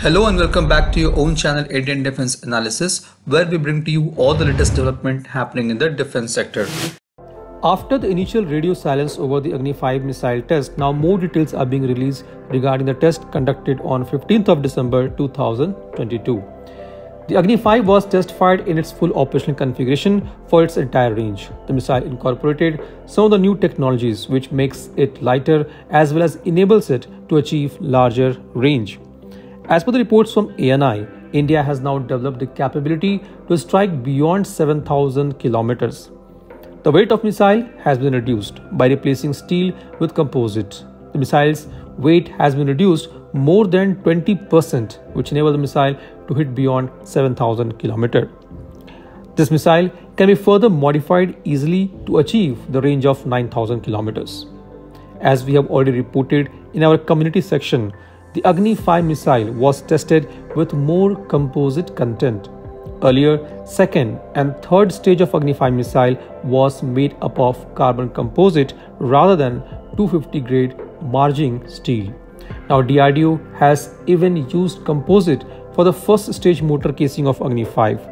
Hello and welcome back to your own channel Indian Defense Analysis where we bring to you all the latest development happening in the defense sector. After the initial radio silence over the Agni 5 missile test, now more details are being released regarding the test conducted on 15th of December 2022. The Agni 5 was test fired in its full operational configuration for its entire range. The missile incorporated some of the new technologies which makes it lighter as well as enables it to achieve larger range. As per the reports from ANI, India has now developed the capability to strike beyond 7000 kilometers. The weight of missile has been reduced by replacing steel with composite. The missile's weight has been reduced more than 20% which enable the missile to hit beyond 7000 km. This missile can be further modified easily to achieve the range of 9000 km. As we have already reported in our community section, the Agni 5 missile was tested with more composite content. Earlier, second and third stage of Agni 5 missile was made up of carbon composite rather than 250 grade maraging steel. Now DRDO has even used composite for the first stage motor casing of Agni 5.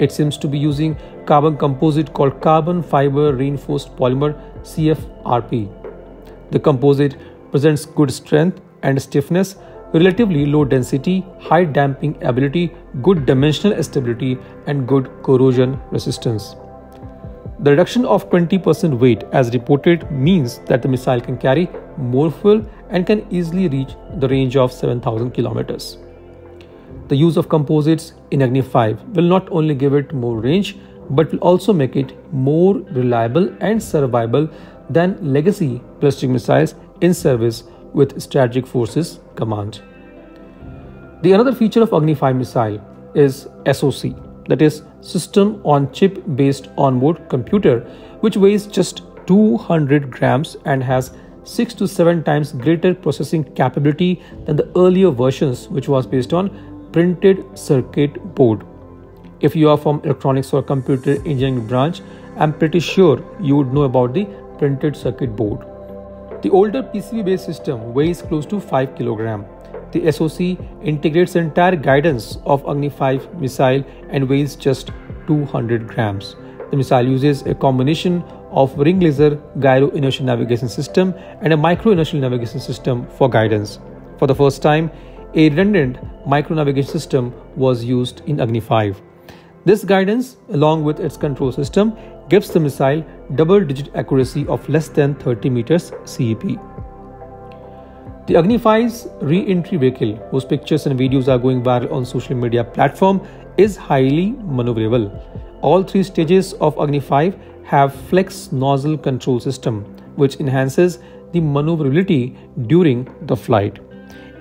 It seems to be using carbon composite called carbon fiber reinforced polymer CFRP. The composite presents good strength and stiffness, relatively low density, high damping ability, good dimensional stability, and good corrosion resistance. The reduction of 20% weight as reported means that the missile can carry more fuel and can easily reach the range of 7000 kilometers. The use of composites in Agni 5 will not only give it more range but will also make it more reliable and survivable than legacy ballistic missiles in service with Strategic Forces Command. The another feature of Agni 5 missile is SOC, that is System on Chip Based Onboard Computer, which weighs just 200 grams and has 6 to 7 times greater processing capability than the earlier versions, which was based on printed circuit board. If you are from electronics or computer engineering branch, I'm pretty sure you would know about the printed circuit board. The older PCB based system weighs close to 5 kg. The SOC integrates the entire guidance of Agni 5 missile and weighs just 200 grams. The missile uses a combination of ring laser gyro inertial navigation system and a micro inertial navigation system for guidance. For the first time, a redundant micro navigation system was used in Agni 5. This guidance, along with its control system, gives the missile double digit accuracy of less than 30 meters CEP. The Agni 5's re-entry vehicle, whose pictures and videos are going viral on social media platform, is highly maneuverable. All three stages of Agni 5 have flex nozzle control system, which enhances the maneuverability during the flight.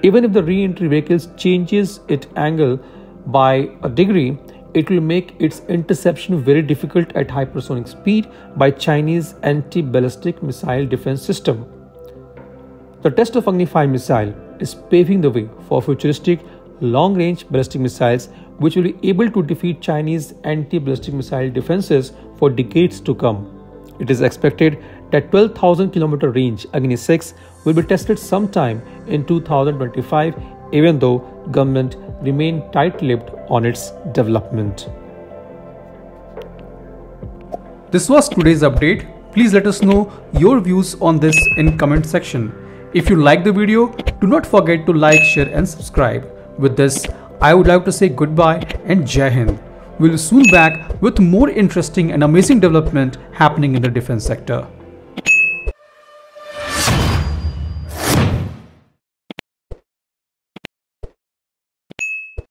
Even if the re-entry vehicle changes its angle by a degree, it will make its interception very difficult at hypersonic speed by Chinese anti-ballistic missile defense system. The test of Agni 5 missile is paving the way for futuristic long-range ballistic missiles which will be able to defeat Chinese anti-ballistic missile defenses for decades to come. It is expected that 12,000 km range Agni 6 will be tested sometime in 2025 even though government remain tight-lipped on its development. This was today's update. Please let us know your views on this in comment section. If you like the video, do not forget to like, share and subscribe. With this, I would like to say goodbye and Jai Hind. We'll soon back with more interesting and amazing development happening in the defense sector.